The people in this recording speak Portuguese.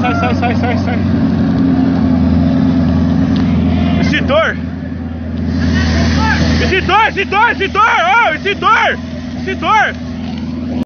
sai, sai, sai, sai, sai. Extintor! Extintor, extintor, extintor! Oh, extintor! Extintor!